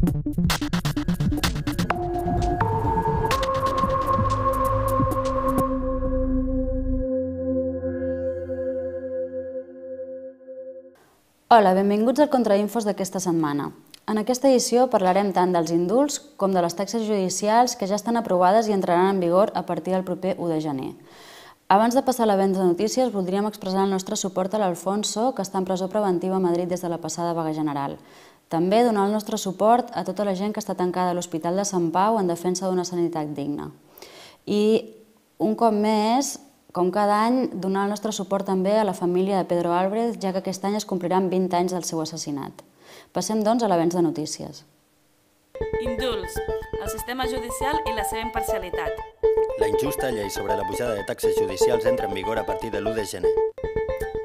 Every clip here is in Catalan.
Hola, benvinguts al Contrainfos d'aquesta setmana. En aquesta edició parlarem tant dels indults com de les taxes judicials que ja estan aprovades i entraran en vigor a partir del proper 1 de gener. Abans de passar a l'avenç de notícies, voldríem expressar el nostre suport a l'Alfonso, que està en presó preventiva a Madrid des de la passada vaga general. També donar el nostre suport a tota la gent que està tancada a l'Hospital de Sant Pau en defensa d'una sanitat digna. I un cop més, com cada any, donar el nostre suport també a la família de Pedro Álvarez, ja que aquest any es compliran 20 anys del seu assassinat. Passem, doncs, a l'avenç de notícies. Indults, el sistema judicial i la seva imparcialitat. La injusta llei sobre la pujada de taxes judicials entra en vigor a partir de l'1 de gener.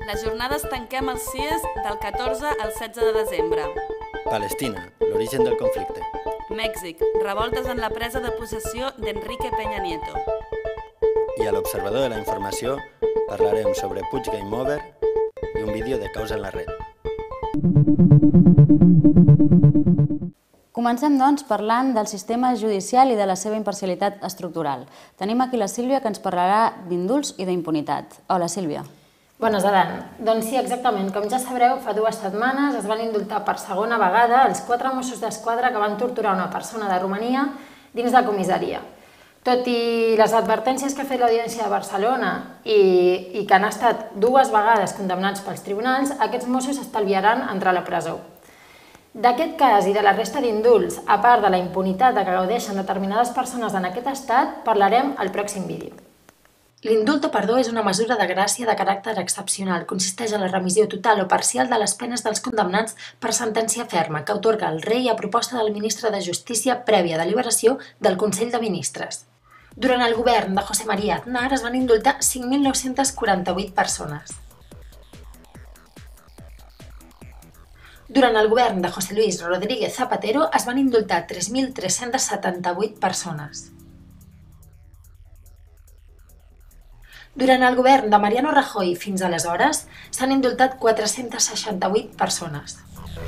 Les jornades tanquem els CIES del 14 al 16 de desembre. Palestina, l'origen del conflicte. Mèxic, revoltes en la presa de possessió d'Enrique Peña Nieto. I a l'Observador de la Informació parlarem sobre Puig Game Over i un vídeo de Causa en la red. Comencem, doncs, parlant del sistema judicial i de la seva imparcialitat estructural. Tenim aquí la Sílvia, que ens parlarà d'indults i d'impunitat. Hola, Sílvia. Bones, Adan. Doncs sí, exactament. Com ja sabreu, fa dues setmanes es van indultar per segona vegada els quatre Mossos d'Esquadra que van torturar una persona de Romania dins de comissaria. Tot i les advertències que ha fet l'Audiència de Barcelona i, i que han estat dues vegades condemnats pels tribunals, aquests Mossos estalviaran entrar a la presó. D'aquest cas i de la resta d'indults, a part de la impunitat de que gaudeixen determinades persones en aquest estat, parlarem al pròxim vídeo. L'indult o perdó és una mesura de gràcia de caràcter excepcional. Consisteix en la remissió total o parcial de les penes dels condemnats per sentència ferma que otorga el rei a proposta del ministre de Justícia prèvia deliberació del Consell de Ministres. Durant el govern de José María Aznar es van indultar 5.948 persones. Durant el govern de José Luis Rodríguez Zapatero es van indultar 3.378 persones. Durant el govern de Mariano Rajoy fins aleshores s'han indultat 468 persones.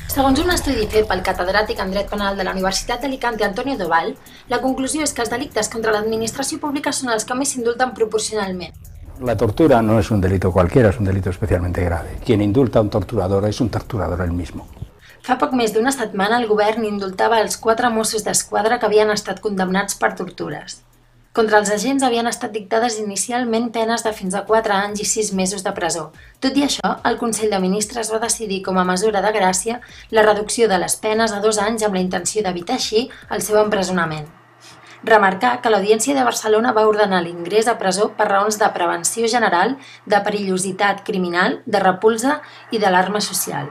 Segons un estudi fet pel catedràtic en dret penal de la Universitat d'Alicante Antonio Doval, la conclusió és que els delictes contra l'administració pública són els que més s'indulten proporcionalment. La tortura no es un delito cualquiera, es un delito especialmente grave. Quien indulta a un torturador es un torturador el mismo. Fa poc més d'una setmana el govern indultava els quatre Mossos d'Esquadra que havien estat condemnats per tortures. Contra els agents havien estat dictades inicialment penes de fins a 4 anys i 6 mesos de presó. Tot i això, el Consell de Ministres va decidir com a mesura de gràcia la reducció de les penes a dos anys amb la intenció d'evitar així el seu empresonament. Remarcar que l'Audiència de Barcelona va ordenar l'ingrés a presó per raons de prevenció general, de perillositat criminal, de repulsa i d'alarma social.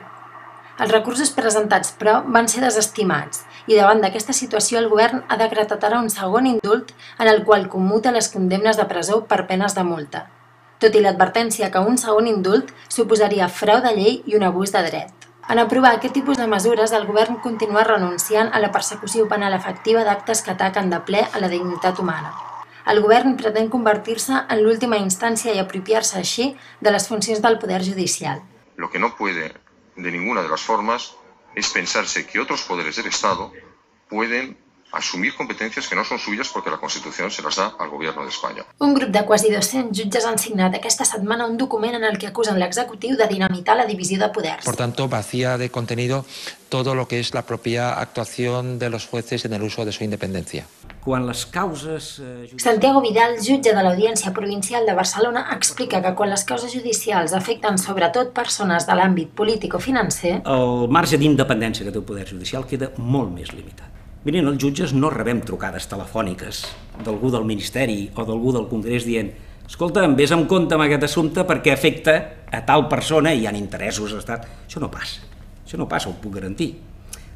Els recursos presentats, però, van ser desestimats i davant d'aquesta situació el govern ha decretat ara un segon indult en el qual commuta les condemnes de presó per penes de multa, tot i l'advertència que un segon indult suposaria frau de llei i un abús de dret. En aprovar aquest tipus de mesures, el govern continua renunciant a la persecució penal efectiva d'actes que ataquen de ple a la dignitat humana. El govern pretén convertir-se en l'última instància i apropiar-se així de les funcions del poder judicial. Lo que no puede de ninguna de las formas es pensarse que otros poderes del Estado pueden asumir competencias que no son suyas porque la Constitución se las da al Gobierno de España. Un grup de quasi 200 jutges han signat aquesta setmana un document en el que acusen l'executiu de dinamitar la divisió de poders. Por tanto, vacía de contenido todo lo que es la propia actuación de los jueces en el uso de su independencia. Quan les causes... Eh, Santiago Vidal, jutge de l'Audiència Provincial de Barcelona, explica que quan les causes judicials afecten sobretot persones de l'àmbit polític o financer... El marge d'independència que té el Poder Judicial queda molt més limitat. Miren, els jutges no rebem trucades telefòniques d'algú del Ministeri o d'algú del Congrés dient escolta, vés amb compte amb aquest assumpte perquè afecta a tal persona i hi ha interessos. Estat. Això no passa. Això no passa, ho puc garantir.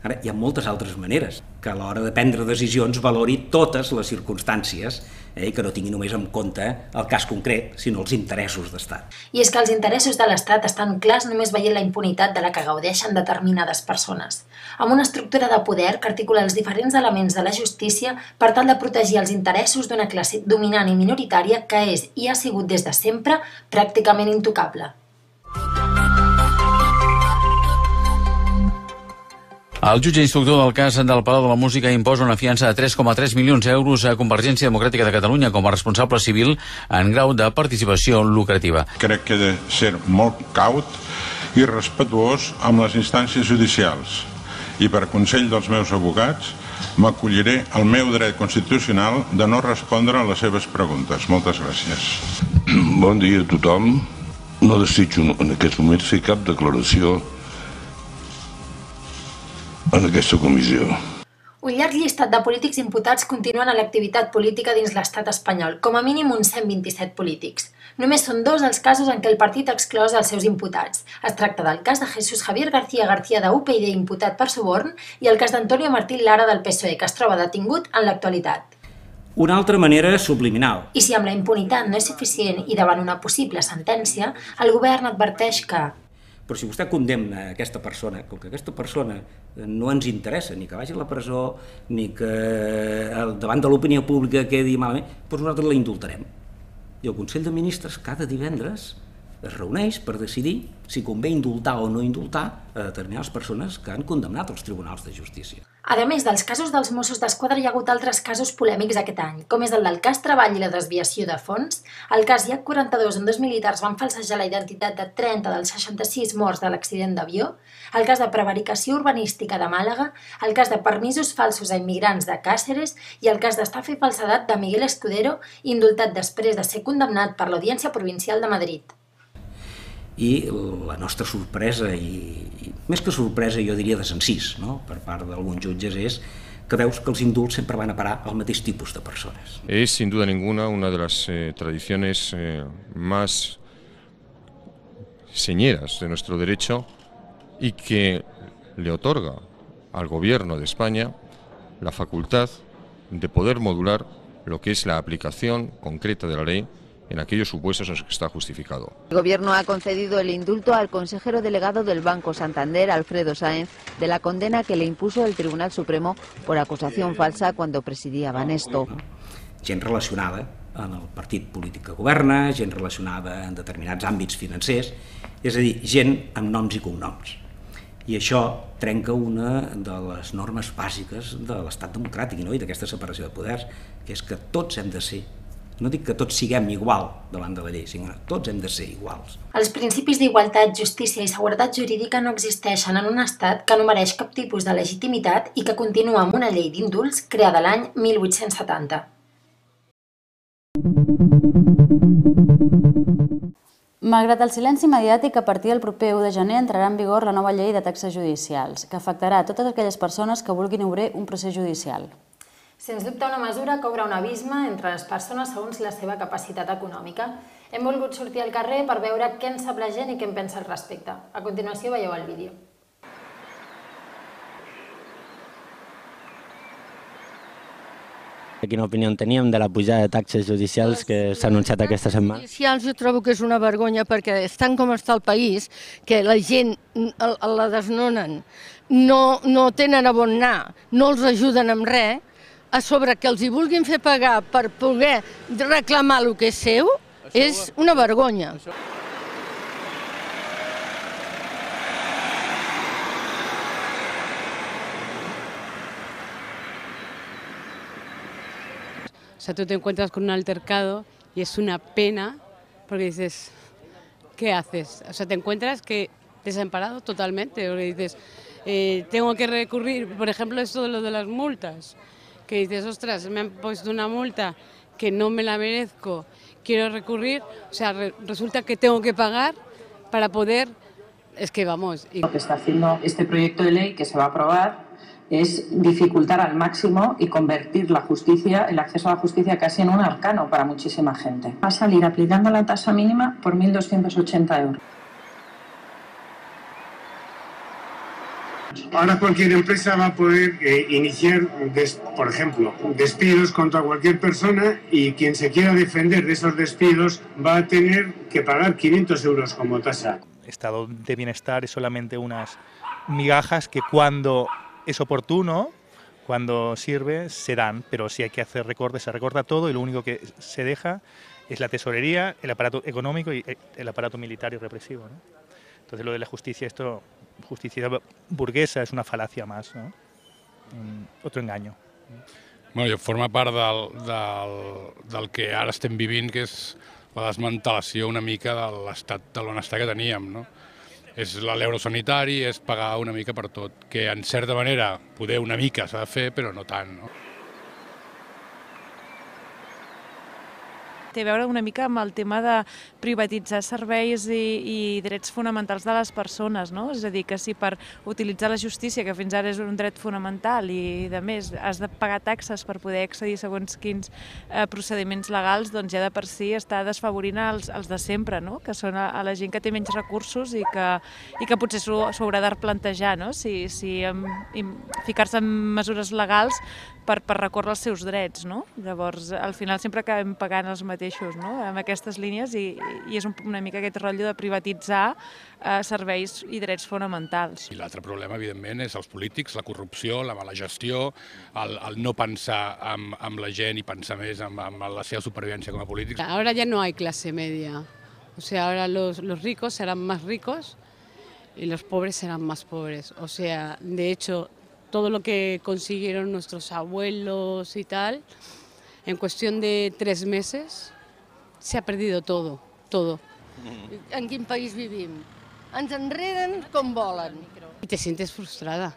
Ara, hi ha moltes altres maneres que a l'hora de prendre decisions valori totes les circumstàncies eh, que no tingui només en compte el cas concret, sinó els interessos d'Estat. I és que els interessos de l'Estat estan clars només veient la impunitat de la que gaudeixen determinades persones, amb una estructura de poder que articula els diferents elements de la justícia per tal de protegir els interessos d'una classe dominant i minoritària que és i ha sigut des de sempre pràcticament intocable. El jutge instructor del cas del Palau de la Música imposa una fiança de 3,3 milions d'euros a Convergència Democràtica de Catalunya com a responsable civil en grau de participació lucrativa. Crec que he de ser molt caut i respetuós amb les instàncies judicials i per consell dels meus advocats m'acolliré al meu dret constitucional de no respondre a les seves preguntes. Moltes gràcies. Bon dia a tothom. No desitjo en aquest moment fer cap declaració en aquesta comissió. Un llarg llistat de polítics imputats continuen a l'activitat política dins l'estat espanyol, com a mínim uns 127 polítics. Només són dos els casos en què el partit ha exclòs els seus imputats. Es tracta del cas de Jesús Javier García García de UPyD imputat per suborn i el cas d'Antonio Martín Lara del PSOE, que es troba detingut en l'actualitat. Una altra manera subliminal. I si amb la impunitat no és suficient i davant una possible sentència, el govern adverteix que però si vostè condemna aquesta persona, com que aquesta persona no ens interessa ni que vagi a la presó, ni que davant de l'opinió pública quedi malament, doncs nosaltres la indultarem. I el Consell de Ministres cada divendres es reuneix per decidir si convé indultar o no indultar a determinades persones que han condemnat els tribunals de justícia. A més dels casos dels Mossos d'Esquadra, hi ha hagut altres casos polèmics aquest any, com és el del cas Treball i la desviació de fons, el cas IAC 42, on dos militars van falsejar la identitat de 30 dels 66 morts de l'accident d'avió, el cas de prevaricació urbanística de Màlaga, el cas de permisos falsos a immigrants de Càceres i el cas d'estafa i falsedat de Miguel Escudero, indultat després de ser condemnat per l'Audiència Provincial de Madrid i la nostra sorpresa, i, i més que sorpresa jo diria desencís no? per part d'alguns jutges és que veus que els indults sempre van a parar al mateix tipus de persones. És, sin duda ninguna, una de las eh, tradiciones eh, más señeras de nuestro derecho y que le otorga al gobierno de España la facultad de poder modular lo que es la aplicación concreta de la ley en aquellos supuestos en los que está justificado. El Gobierno ha concedido el indulto al consejero delegado del Banco Santander, Alfredo Sáenz, de la condena que le impuso el Tribunal Supremo por acusación falsa cuando presidía Banesto. Gent relacionada en el partit polític que governa, gent relacionada en determinats àmbits financers, és a dir, gent amb noms i cognoms. I això trenca una de les normes bàsiques de l'estat democràtic no? i d'aquesta separació de poders, que és que tots hem de ser no dic que tots siguem igual davant de la llei, sinó que tots hem de ser iguals. Els principis d'igualtat, justícia i seguretat jurídica no existeixen en un estat que no mereix cap tipus de legitimitat i que continua amb una llei d'indults creada l'any 1870. Malgrat el silenci mediàtic, a partir del proper 1 de gener entrarà en vigor la nova llei de taxes judicials, que afectarà a totes aquelles persones que vulguin obrir un procés judicial. Sens dubte una mesura que obre un abisme entre les persones segons la seva capacitat econòmica. Hem volgut sortir al carrer per veure què en sap la gent i què en pensa al respecte. A continuació veieu el vídeo. Quina opinió teníem de la pujada de taxes judicials que s'ha anunciat aquesta setmana? Judicials jo trobo que és una vergonya perquè estan com està el país, que la gent la desnonen, no, no tenen a bon anar, no els ajuden amb res, a sobre que els hi vulguin fer pagar per poder reclamar el que és seu, és una vergonya. O sea, tú te encuentras con un altercado y es una pena porque dices, ¿qué haces? O sea, te encuentras que desamparado totalmente, porque dices, eh, tengo que recurrir, por ejemplo, esto de lo de las multas que dices, ostras, me han puesto una multa que no me la merezco, quiero recurrir, o sea, re resulta que tengo que pagar para poder, es que vamos. Y... Lo que está haciendo este proyecto de ley que se va a aprobar es dificultar al máximo y convertir la justicia, el acceso a la justicia casi en un arcano para muchísima gente. Va a salir aplicando la tasa mínima por 1.280 euros. Ahora cualquier empresa va a poder eh, iniciar, por ejemplo, despidos contra cualquier persona y quien se quiera defender de esos despidos va a tener que pagar 500 euros como tasa. Estado de bienestar es solamente unas migajas que cuando es oportuno, cuando sirve, se dan, pero si hay que hacer recortes, se recorta todo y lo único que se deja es la tesorería, el aparato económico y eh, el aparato militar y represivo. ¿no? Entonces lo de la justicia, esto justicia burguesa es una falacia más, ¿no? otro engaño. Bueno, forma part del, del, del que ara estem vivint, que és la desmantelació una mica de l'estat de l'honestar que teníem, no? És l'euro sanitari, és pagar una mica per tot, que en certa manera poder una mica s'ha de fer, però no tant, no? Té a veure una mica amb el tema de privatitzar serveis i, i drets fonamentals de les persones, no? És a dir, que si per utilitzar la justícia, que fins ara és un dret fonamental i, de més, has de pagar taxes per poder accedir segons quins eh, procediments legals, doncs ja de per si està desfavorint els, els de sempre, no? Que són a, a la gent que té menys recursos i que, i que potser s'ho haurà de replantejar, no? Si, si ficar-se en mesures legals per, per recórrer els seus drets, no? Llavors, al final sempre acabem pagant els mateixos, no?, amb aquestes línies i, i és una mica aquest rotllo de privatitzar eh, serveis i drets fonamentals. I l'altre problema, evidentment, és els polítics, la corrupció, la mala gestió, el, el no pensar amb, amb la gent i pensar més amb, amb la seva supervivència com a polítics. Ahora ya no hay clase media. O sea, ahora los, los ricos serán más ricos y los pobres serán más pobres. O sea, de hecho, todo lo que consiguieron nuestros abuelos y tal, en cuestión de tres meses se ha perdido todo, todo. En quin país vivim? Ens enreden com volen. Y te sientes frustrada,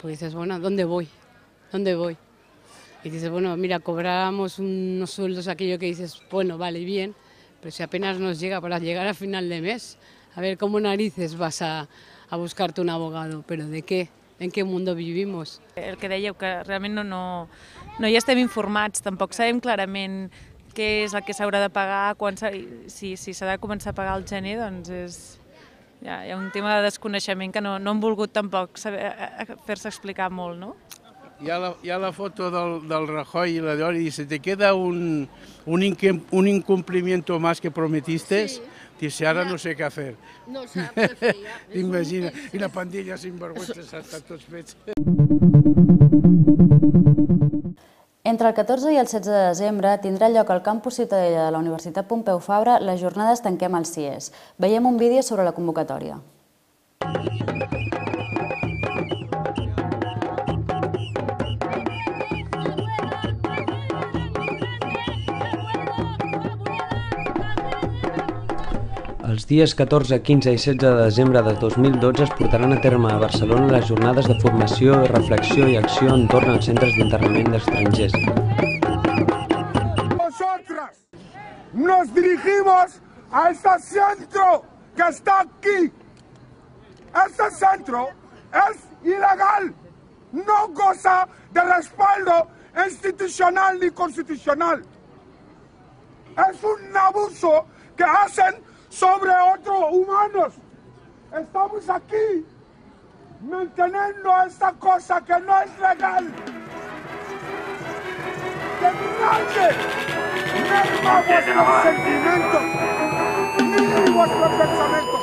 pues dices, bueno, ¿dónde voy? ¿Dónde voy? Y dices, bueno, mira, cobramos unos sueldos, aquello que dices, bueno, vale, bien, pero si apenas nos llega para llegar a final de mes, a ver cómo narices vas a, a buscarte un abogado, pero ¿de qué? En què mundo vivimos. El que dèieu, que realment no, no, no hi estem informats, tampoc sabem clarament què és el que s'haurà de pagar, quan si s'ha si de començar a pagar al gener, doncs és, ja, hi ha un tema de desconeixement que no, no han volgut tampoc fer-se explicar molt, no? Hi ha la, hi ha la foto del, del Rajoy i la Dori i se te queda un, un, un incumplimiento más que prometiste. Sí Dice, ara no sé què fer. No sap què fer, ja. Imagina, i la pandilla sinvergüenza estan tots fets. Entre el 14 i el 16 de desembre tindrà lloc al campus Ciutadella de la Universitat Pompeu Fabra les jornades Tanquem el CIES. Veiem un vídeo sobre la convocatòria. Els dies 14, 15 i 16 de desembre de 2012 es portaran a terme a Barcelona les jornades de formació, reflexió i acció entorn als centres d'internament d'estrangers. Nosotras nos dirigimos a este centro que está aquí. Este centro es ilegal, no goza de respaldo institucional ni constitucional. Es un abuso que hacen sobre otros humanos. Estamos aquí manteniendo esta cosa que no es legal. Que nadie merma vuestros sentimientos ni vuestros pensamientos.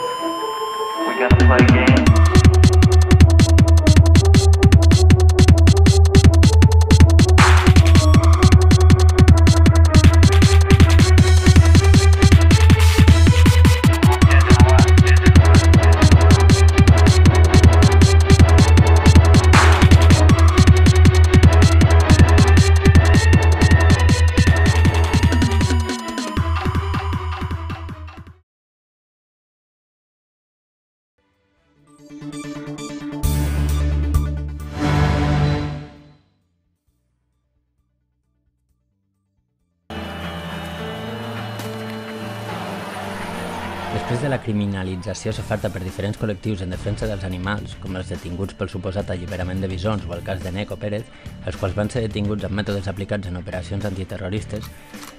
De la criminalització soferta per diferents col·lectius en defensa dels animals, com els detinguts pel suposat alliberament de bisons o el cas de Neco Pérez, els quals van ser detinguts amb mètodes aplicats en operacions antiterroristes,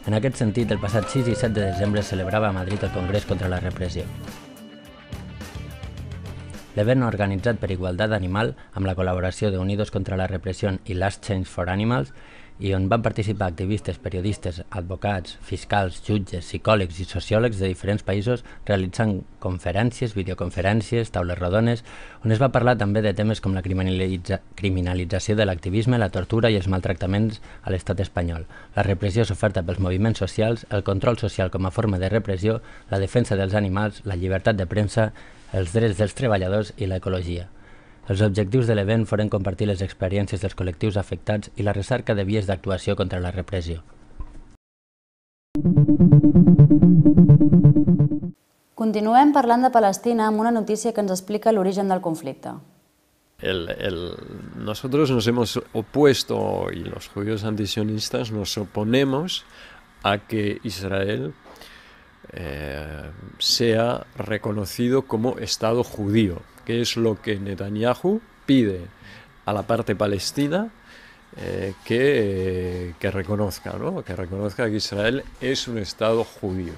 en aquest sentit, el passat 6 i 7 de desembre es celebrava a Madrid el Congrés contra la Repressió. L'event organitzat per Igualtat Animal, amb la col·laboració de Unidos contra la Repressió i Last Change for Animals, i on van participar activistes, periodistes, advocats, fiscals, jutges, psicòlegs i sociòlegs de diferents països realitzant conferències, videoconferències, taules rodones, on es va parlar també de temes com la criminalitza criminalització de l'activisme, la tortura i els maltractaments a l'estat espanyol, la repressió soferta pels moviments socials, el control social com a forma de repressió, la defensa dels animals, la llibertat de premsa, els drets dels treballadors i l'ecologia. Els objectius de l'event foren compartir les experiències dels col·lectius afectats i la recerca de vies d'actuació contra la repressió. Continuem parlant de Palestina amb una notícia que ens explica l'origen del conflicte. El, el, nosotros nos hemos opuesto y los judíos antisionistas nos oponemos a que Israel eh, sea reconocido como Estado judío, que es lo que Netanyahu pide a la parte palestina eh, que, que, reconozca, ¿no? que reconozca que Israel es un Estado judío.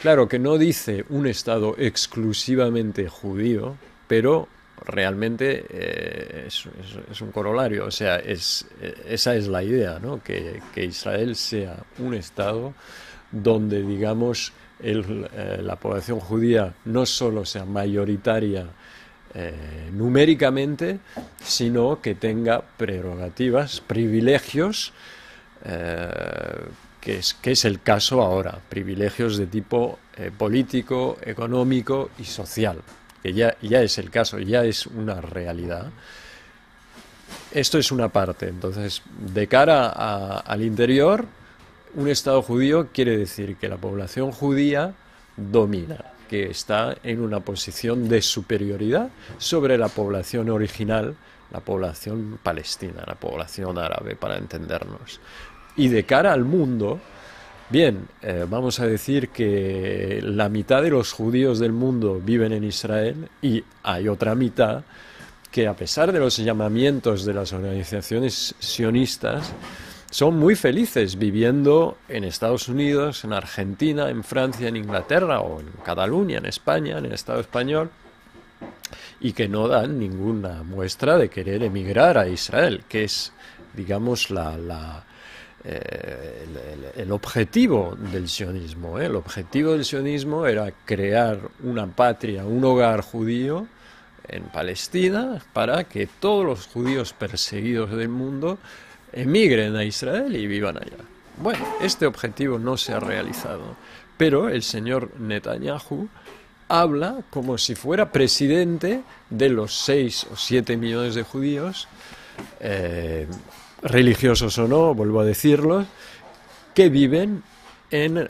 Claro que no dice un Estado exclusivamente judío, pero realmente eh, es, un corolario, o sea, es, esa es la idea, ¿no? que Israel sea un Estado donde, digamos, el, eh, la población judía no solo sea mayoritaria eh, numéricamente, sino que tenga prerrogativas, privilegios, eh, que, es, que, es, el caso ahora, privilegios de tipo político, económico y social, que ya, ya es el caso, ya es una realidad. Esto es una parte, entonces, de cara a, al interior, un Estado judío quiere decir que la población judía domina, que está en una posición de superioridad sobre la población original, la población palestina, la población árabe, para entendernos. Y de cara al mundo, bien, eh, vamos a decir que la mitad de los judíos del mundo viven en Israel y hay otra mitad que a pesar de los llamamientos de las organizaciones sionistas, son muy felices viviendo en Estados Unidos, en Argentina, en Francia, en Inglaterra o en Cataluña, en España, en el Estado español, y que no dan ninguna muestra de querer emigrar a Israel, que es, digamos, la, la eh, el, objetivo del sionismo. ¿eh? El objetivo del sionismo era crear una patria, un hogar judío en Palestina para que todos los judíos perseguidos del mundo emigren a Israel y vivan allá. Bueno, este objetivo no se ha realizado, pero el señor Netanyahu habla como si fuera presidente de los 6 o 7 millones de judíos, eh, religiosos o no, vuelvo a decirlo, que viven en eh,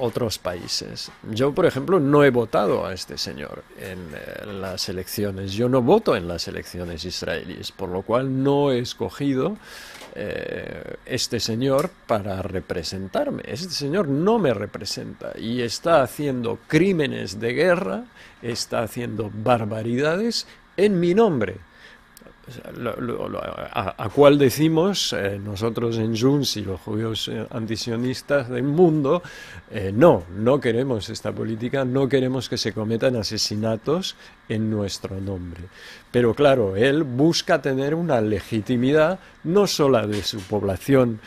otros países. Yo, por ejemplo, no he votado a este señor en eh, las elecciones. Yo no voto en las elecciones israelíes, por lo cual no he escogido eh, este señor para representarme. Este señor no me representa y está haciendo crímenes de guerra, está haciendo barbaridades en mi nombre. A, a, cuál decimos eh, nosotros en Junts y los judíos eh, antisionistas del mundo, eh, no, no queremos esta política, no queremos que se cometan asesinatos en nuestro nombre. Pero claro, él busca tener una legitimidad no solo de su población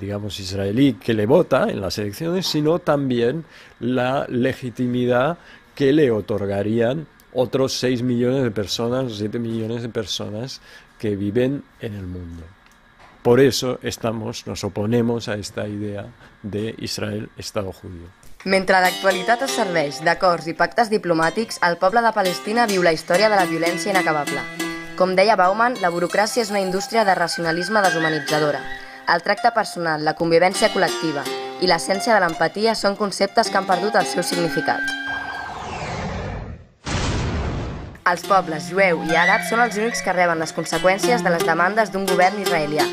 digamos, israelí que le vota en las elecciones, sino también la legitimidad que le otorgarían otros 6 millones de personas, 7 millones de personas que viven en el mundo. Por eso estamos, nos oponemos a esta idea de Israel Estado judío. Mentre l'actualitat es serveix d'acords i pactes diplomàtics, el poble de Palestina viu la història de la violència inacabable. Com deia Bauman, la burocràcia és una indústria de racionalisme deshumanitzadora. El tracte personal, la convivència col·lectiva i l'essència de l'empatia són conceptes que han perdut el seu significat. Els pobles jueu i àrab són els únics que reben les conseqüències de les demandes d'un govern israelià.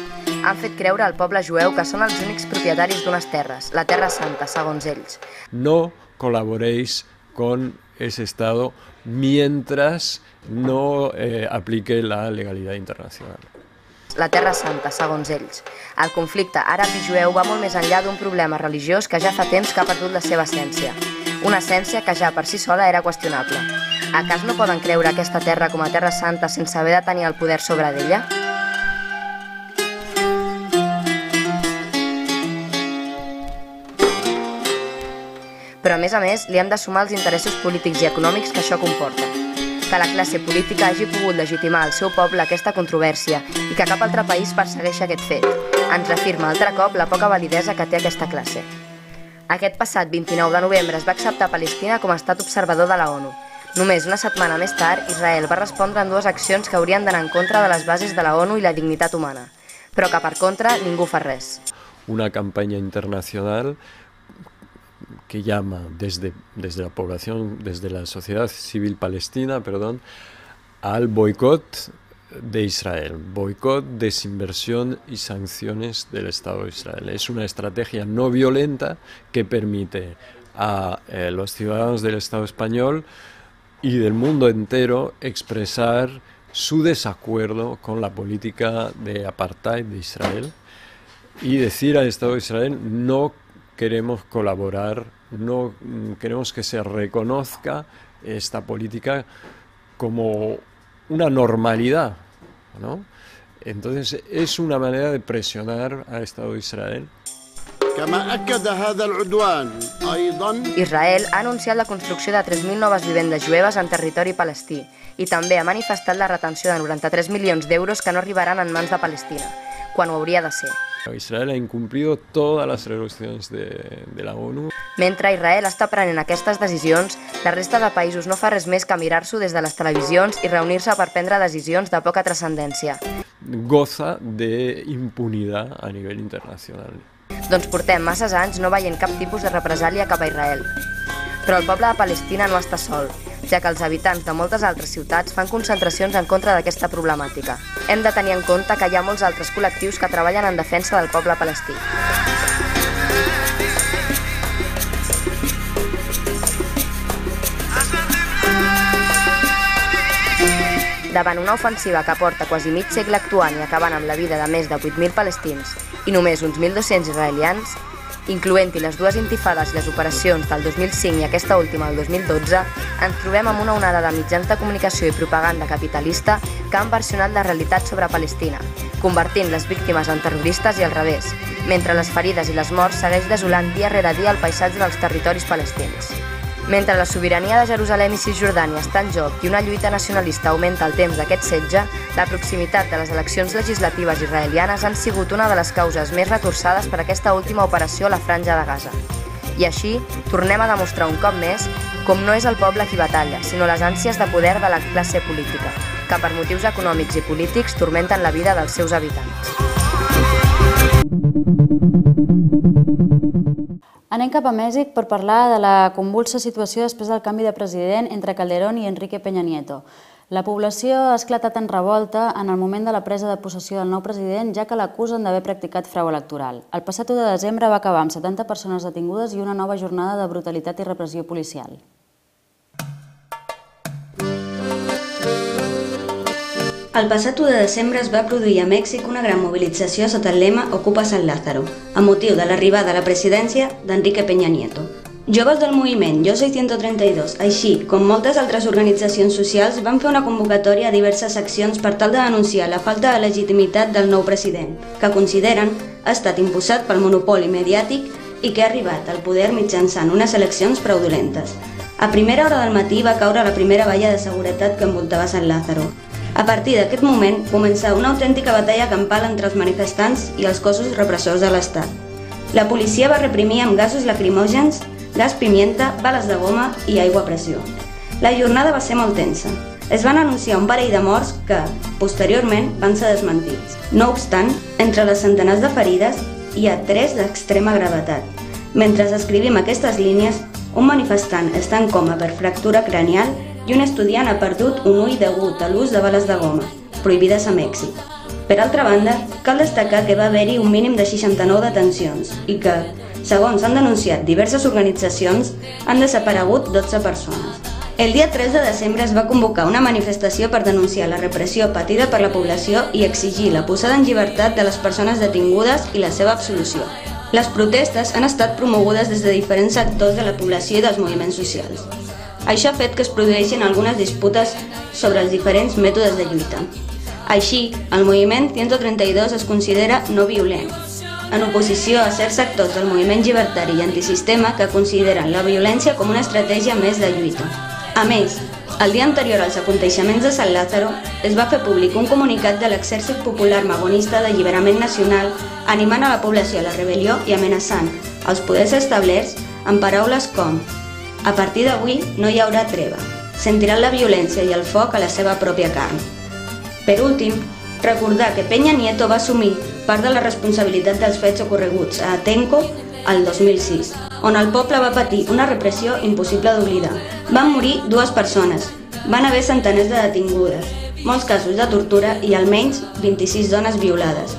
Han fet creure al poble jueu que són els únics propietaris d'unes terres, la Terra Santa, segons ells. No colaboréis con ese Estado mientras no eh, aplique la legalidad internacional. La Terra Santa, segons ells. El conflicte àrab i jueu va molt més enllà d'un problema religiós que ja fa temps que ha perdut la seva essència. Una essència que ja per si sola era qüestionable. A cas no poden creure aquesta terra com a terra santa sense haver de tenir el poder sobre d'ella? Però a més a més li hem de sumar els interessos polítics i econòmics que això comporta. Que la classe política hagi pogut legitimar al seu poble aquesta controvèrsia i que cap altre país persegueixi aquest fet. Ens reafirma altre cop la poca validesa que té aquesta classe. Aquest passat 29 de novembre es va acceptar Palestina com a estat observador de la ONU. Només una setmana més tard, Israel va respondre amb dues accions que haurien d'anar en contra de les bases de la ONU i la dignitat humana, però que per contra ningú fa res. Una campaña internacional que llama desde, desde la población, desde la sociedad civil palestina, perdón, al boicot de Israel, boicot, desinversión y sanciones del Estado de Israel. Es una estrategia no violenta que permite a eh, los ciudadanos del Estado español y del mundo entero expresar su desacuerdo con la política de apartheid de Israel y decir al Estado de Israel no queremos colaborar, no mm, queremos que se reconozca esta política como una normalidad, ¿no? Entonces es una manera de presionar al Estado de Israel. Israel ha anunciat la construcció de 3.000 noves vivendes jueves en territori palestí i també ha manifestat la retenció de 93 milions d'euros que no arribaran en mans de Palestina, quan ho hauria de ser. Israel ha incumplido todas las resoluciones de, de la ONU. Mentre Israel està prenent aquestes decisions, la resta de països no fa res més que mirar-s'ho des de les televisions i reunir-se per prendre decisions de poca transcendència. Goza de impunidad a nivell internacional. Doncs portem masses anys no veient cap tipus de represàlia cap a Israel. Però el poble de Palestina no està sol, ja que els habitants de moltes altres ciutats fan concentracions en contra d'aquesta problemàtica. Hem de tenir en compte que hi ha molts altres col·lectius que treballen en defensa del poble palestí. Davant una ofensiva que porta quasi mig segle actuant i acabant amb la vida de més de 8.000 palestins i només uns 1.200 israelians, incloent-hi les dues intifades i les operacions del 2005 i aquesta última del 2012, ens trobem amb una onada de mitjans de comunicació i propaganda capitalista que han versionat la realitat sobre Palestina, convertint les víctimes en terroristes i al revés, mentre les ferides i les morts segueix desolant dia rere dia el paisatge dels territoris palestins. Mentre la sobirania de Jerusalem i Cisjordània està en joc i una lluita nacionalista augmenta el temps d'aquest setge, la proximitat de les eleccions legislatives israelianes han sigut una de les causes més retorçades per aquesta última operació a la franja de Gaza. I així, tornem a demostrar un cop més com no és el poble qui batalla, sinó les ànsies de poder de la classe política, que per motius econòmics i polítics tormenten la vida dels seus habitants. Anem cap a Mèxic per parlar de la convulsa situació després del canvi de president entre Calderón i Enrique Peña Nieto. La població ha esclatat en revolta en el moment de la presa de possessió del nou president, ja que l'acusen d'haver practicat frau electoral. El passat 1 de desembre va acabar amb 70 persones detingudes i una nova jornada de brutalitat i repressió policial. El passat 1 de desembre es va produir a Mèxic una gran mobilització sota el lema Ocupa San Lázaro, amb motiu de l'arribada a la presidència d'Enrique Peña Nieto. Joves del moviment Yo Soy 132, així com moltes altres organitzacions socials, van fer una convocatòria a diverses accions per tal de denunciar la falta de legitimitat del nou president, que consideren ha estat imposat pel monopoli mediàtic i que ha arribat al poder mitjançant unes eleccions fraudulentes. A primera hora del matí va caure la primera valla de seguretat que envoltava San Lázaro, a partir d'aquest moment començà una autèntica batalla campal entre els manifestants i els cossos repressors de l'Estat. La policia va reprimir amb gasos lacrimògens, gas pimienta, bales de goma i aigua a pressió. La jornada va ser molt tensa. Es van anunciar un parell de morts que, posteriorment, van ser desmentits. No obstant, entre les centenars de ferides hi ha tres d'extrema gravetat. Mentre escrivim aquestes línies, un manifestant està en coma per fractura cranial i un estudiant ha perdut un ull degut a l'ús de bales de goma, prohibides a Mèxic. Per altra banda, cal destacar que va haver-hi un mínim de 69 detencions i que, segons han denunciat diverses organitzacions, han desaparegut 12 persones. El dia 3 de desembre es va convocar una manifestació per denunciar la repressió patida per la població i exigir la posada en llibertat de les persones detingudes i la seva absolució. Les protestes han estat promogudes des de diferents sectors de la població i dels moviments socials. Això ha fet que es produeixin algunes disputes sobre els diferents mètodes de lluita. Així, el moviment 132 es considera no violent, en oposició a certs sectors del moviment llibertari i antisistema que consideren la violència com una estratègia més de lluita. A més, el dia anterior als aconteixements de San Lázaro es va fer públic un comunicat de l'Exèrcit Popular Magonista d'Alliberament Nacional animant a la població a la rebel·lió i amenaçant els poders establerts amb paraules com a partir d'avui no hi haurà treva. sentiran la violència i el foc a la seva pròpia carn. Per últim, recordar que Peña Nieto va assumir part de la responsabilitat dels fets ocorreguts a Atenco al 2006, on el poble va patir una repressió impossible d'oblidar. Van morir dues persones, van haver centenars de detingudes, molts casos de tortura i almenys 26 dones violades.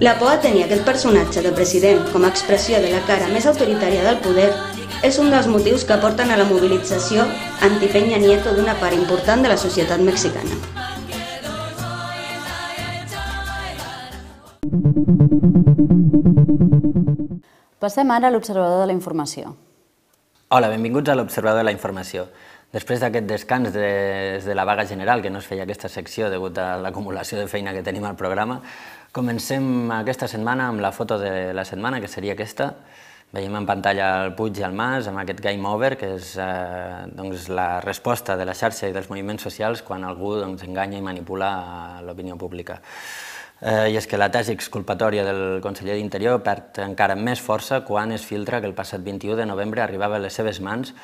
La por a tenir aquest personatge de president com a expressió de la cara més autoritària del poder és un dels motius que porten a la mobilització anti-Peña Nieto d'una part important de la societat mexicana. Passem ara a l'Observador de la Informació. Hola, benvinguts a l'Observador de la Informació. Després d'aquest descans des de la vaga general, que no es feia aquesta secció degut a l'acumulació de feina que tenim al programa, comencem aquesta setmana amb la foto de la setmana, que seria aquesta. Veiem en pantalla el Puig i el Mas amb aquest game over, que és eh, doncs, la resposta de la xarxa i dels moviments socials quan algú doncs, enganya i manipula l'opinió pública. Eh, I és que la tesi exculpatòria del conseller d'Interior perd encara més força quan es filtra que el passat 21 de novembre arribava a les seves mans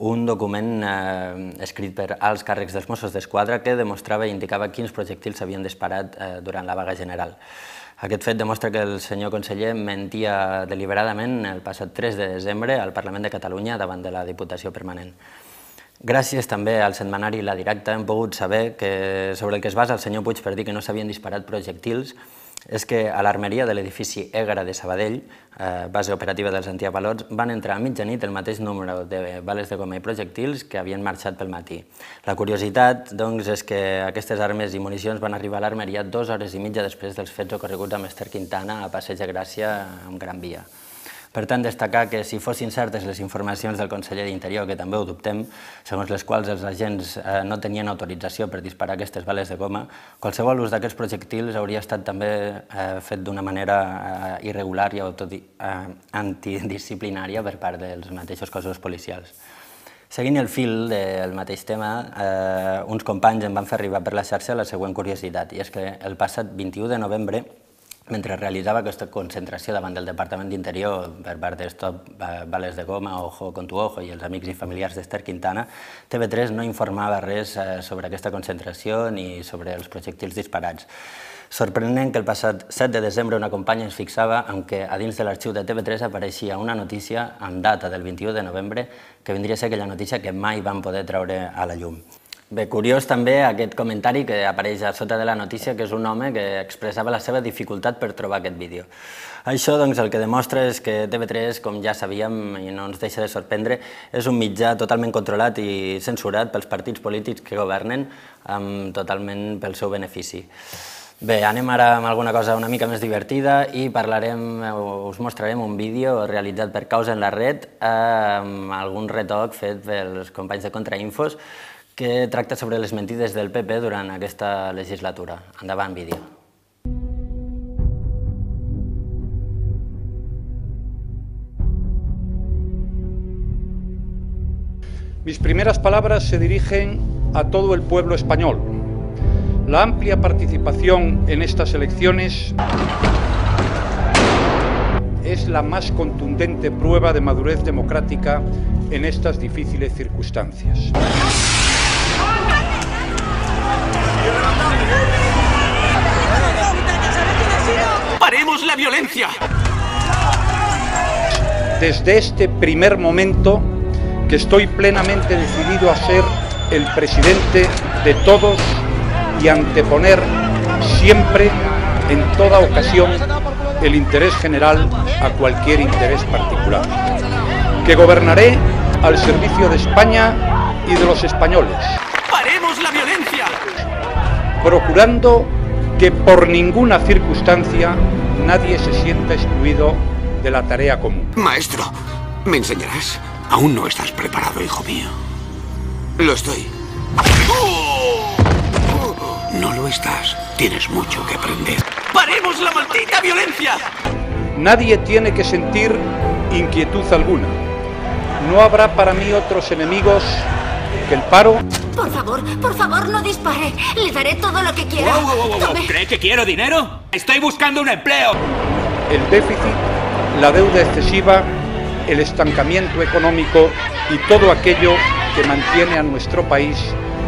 un document eh, escrit per alts càrrecs dels Mossos d'Esquadra que demostrava i indicava quins projectils s'havien disparat eh, durant la vaga general. Aquest fet demostra que el senyor conseller mentia deliberadament el passat 3 de desembre al Parlament de Catalunya davant de la Diputació Permanent. Gràcies també al setmanari La Directa hem pogut saber que sobre el que es basa el senyor Puig per dir que no s'havien disparat projectils és que a l'armeria de l'edifici Egra de Sabadell, eh, base operativa dels antiavalots, van entrar a mitjanit el mateix número de bales de goma i projectils que havien marxat pel matí. La curiositat doncs, és que aquestes armes i municions van arribar a l'armeria dues hores i mitja després dels fets ocorreguts amb Esther Quintana a Passeig de Gràcia amb Gran Via. Per tant, destacar que si fossin certes les informacions del conseller d'Interior, que també ho dubtem, segons les quals els agents eh, no tenien autorització per disparar aquestes bales de goma, qualsevol ús d'aquests projectils hauria estat també eh, fet d'una manera eh, irregular i antidisciplinària per part dels mateixos cossos policials. Seguint el fil del mateix tema, eh, uns companys em van fer arribar per la xarxa la següent curiositat, i és que el passat 21 de novembre mentre realitzava aquesta concentració davant del Departament d'Interior per part de Stop de Goma, Ojo con tu Ojo i els amics i familiars d'Ester Quintana, TV3 no informava res eh, sobre aquesta concentració ni sobre els projectils disparats. Sorprenent que el passat 7 de desembre una companya ens fixava en què a dins de l'arxiu de TV3 apareixia una notícia amb data del 21 de novembre que vindria a ser aquella notícia que mai van poder treure a la llum. Bé, curiós també aquest comentari que apareix a sota de la notícia, que és un home que expressava la seva dificultat per trobar aquest vídeo. Això doncs, el que demostra és que TV3, com ja sabíem i no ens deixa de sorprendre, és un mitjà totalment controlat i censurat pels partits polítics que governen um, totalment pel seu benefici. Bé, anem ara amb alguna cosa una mica més divertida i parlarem, us mostrarem un vídeo realitzat per Causa en la Red amb algun retoc fet pels companys de Contrainfos que tracta sobre les mentides del PP durant aquesta legislatura. Endavant, vídeo. Mis primeras palabras se dirigen a todo el pueblo español. La amplia participación en estas elecciones es la más contundente prueba de madurez democrática en estas difíciles circunstancias. ¡Paremos la violencia! Desde este primer momento que estoy plenamente decidido a ser el presidente de todos y anteponer siempre, en toda ocasión, el interés general a cualquier interés particular. Que gobernaré al servicio de España y de los españoles. ¡Paremos la violencia! Procurando que por ninguna circunstancia nadie se sienta excluido de la tarea común. Maestro, ¿me enseñarás? Aún no estás preparado, hijo mío. Lo estoy. No lo estás. Tienes mucho que aprender. ¡Paremos la maldita violencia! Nadie tiene que sentir inquietud alguna. No habrá para mí otros enemigos que el paro. Por favor, por favor, no dispare. Le daré todo lo que quiera. Wow, wow, wow. Tome. ¿Cree que quiero dinero? Estoy buscando un empleo. el déficit, la deuda excesiva, el estancamiento económico y todo aquello que mantiene a nuestro país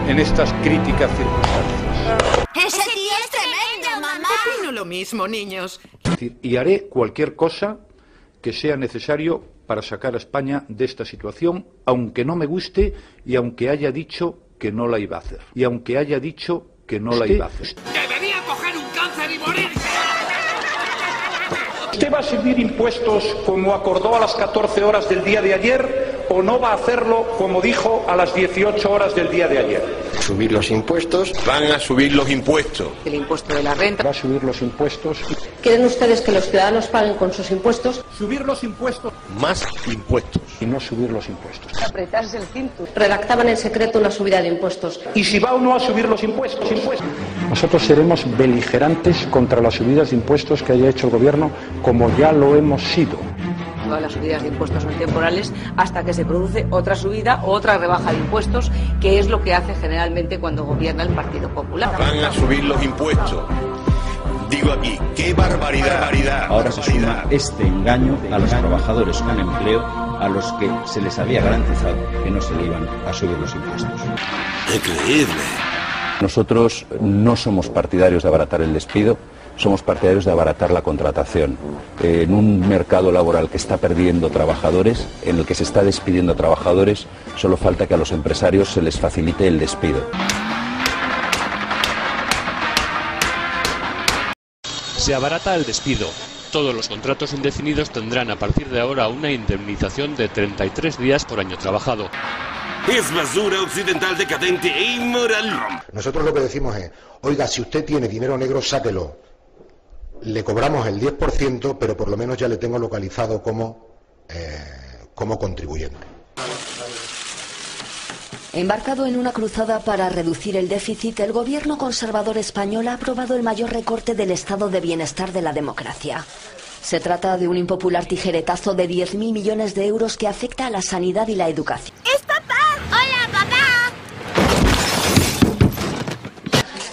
en estas críticas circunstancias. Ese tío es tremendo, mamá. Opino lo mismo, niños. Y haré cualquier cosa que sea necesario para sacar a España de esta situación, aunque no me guste y aunque haya dicho que no la iba a hacer. Y aunque haya dicho que no la iba a hacer. Debería coger un cáncer y morirse. ¿Usted va a subir impuestos como acordó a las 14 horas del día de ayer o no va a hacerlo como dijo a las 18 horas del día de ayer? Subir los impuestos. Van a subir los impuestos. El impuesto de la renta. Va a subir los impuestos. ¿Quieren ustedes que los ciudadanos paguen con sus impuestos? Subir los impuestos. Más impuestos. Y no subir los impuestos. Apretarse el cinto. Redactaban en secreto una subida de impuestos. ¿Y si va o no a subir los impuestos? impuestos? Nosotros seremos beligerantes contra las subidas de impuestos que haya hecho el gobierno, como ya lo hemos sido. Todas las subidas de impuestos son temporales hasta que se produce otra subida o otra rebaja de impuestos, que es lo que hace generalmente cuando gobierna el Partido Popular. Van a subir los impuestos. Digo aquí, qué barbaridad. barbaridad Ahora se suma este engaño a los trabajadores con empleo a los que se les había garantizado que no se le iban a subir los impuestos. Increíble. Nosotros no somos partidarios de abaratar el despido, somos partidarios de abaratar la contratación. En un mercado laboral que está perdiendo trabajadores, en el que se está despidiendo trabajadores, solo falta que a los empresarios se les facilite el despido. Se abarata el despido. Todos los contratos indefinidos tendrán a partir de ahora una indemnización de 33 días por año trabajado. Es basura occidental decadente e inmoral. Nosotros lo que decimos es, oiga, si usted tiene dinero negro, sáquelo. Le cobramos el 10%, pero por lo menos ya le tengo localizado como, eh, como contribuyente. Embarcado en una cruzada para reducir el déficit, el gobierno conservador español ha aprobado el mayor recorte del estado de bienestar de la democracia. Se trata de un impopular tijeretazo de 10.000 millones de euros que afecta a la sanidad y la educación.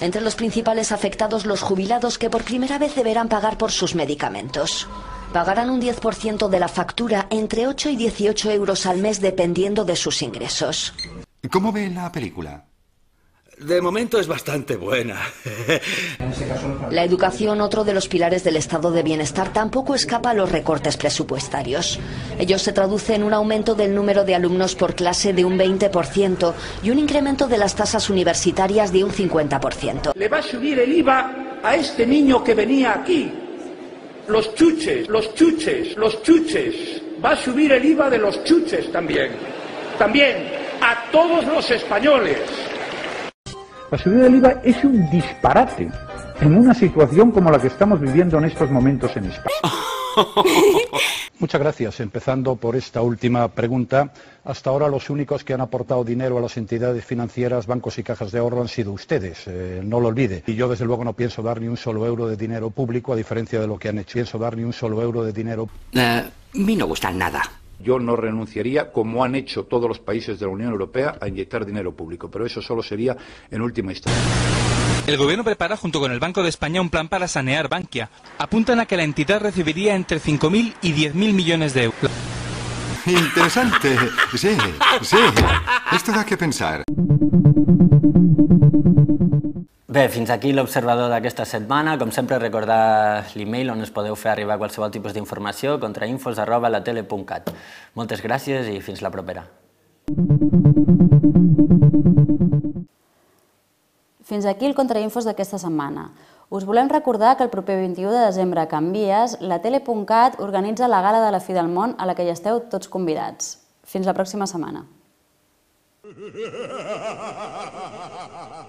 Entre los principales afectados los jubilados que por primera vez deberán pagar por sus medicamentos. Pagarán un 10% de la factura entre 8 y 18 euros al mes dependiendo de sus ingresos. ¿Cómo ve la película? De momento es bastante buena. La educación, otro de los pilares del estado de bienestar, tampoco escapa a los recortes presupuestarios. Ello se traduce en un aumento del número de alumnos por clase de un 20% y un incremento de las tasas universitarias de un 50%. Le va a subir el IVA a este niño que venía aquí. Los chuches, los chuches, los chuches. Va a subir el IVA de los chuches también. También a todos los españoles. La subida del IVA es un disparate en una situación como la que estamos viviendo en estos momentos en España. Muchas gracias. Empezando por esta última pregunta. Hasta ahora los únicos que han aportado dinero a las entidades financieras, bancos y cajas de ahorro han sido ustedes. Eh, no lo olvide. Y yo desde luego no pienso dar ni un solo euro de dinero público, a diferencia de lo que han hecho. Pienso dar ni un solo euro de dinero. a mí no gusta nada. Yo no renunciaría, como han hecho todos los países de la Unión Europea, a inyectar dinero público, pero eso solo sería en última instancia. El gobierno prepara junto con el Banco de España un plan para sanear Bankia. Apuntan a que la entidad recibiría entre 5.000 y 10.000 millones de euros. Interesante. Sí, sí. Esto da que pensar. Bé, fins aquí l'observador d'aquesta setmana. Com sempre, recordar l'e-mail on us podeu fer arribar qualsevol tipus d'informació contrainfos arroba latele.cat. Moltes gràcies i fins la propera. Fins aquí el Contrainfos d'aquesta setmana. Us volem recordar que el proper 21 de desembre a Can Vies, la tele.cat organitza la Gala de la Fi del Món a la que hi esteu tots convidats. Fins la pròxima setmana.